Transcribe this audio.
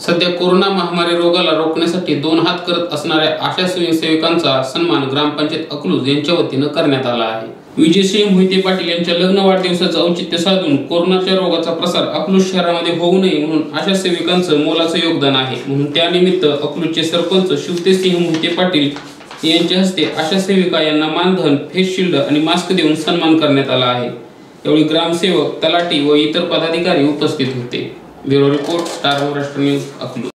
सध्या कोरोना महामारी रोगाला रोखण्यासाठी दोन हात करत असणाऱ्या आशा स्वयंसेविकांचा सन्मान ग्रामपंचायत अकलूज यांच्या वतीनं करण्यात आला आहे. विजयसिंह मोहिते पाटील यांच्या लग्न वाढदिवसाचं औचित्य साधून कोरोनाच्या रोगाचा प्रसार अकलूज शहरामध्ये होऊ नये म्हणून आशा सेविकांचं मोलाचं योगदान आहे. म्हणून त्यानिमित्त अकलूजचे सरपंच शिवतेसिंह मोहिते पाटील यांच्या हस्ते आशा सेविका यांना मानधन फेस शिल्ड आणि मास्क देऊन सन्मान करण्यात आला आहे. यावेळी ग्रामसेवक तलाठी व इतर पदाधिकारी उपस्थित होते. bureau report Star Maharashtra news Akluj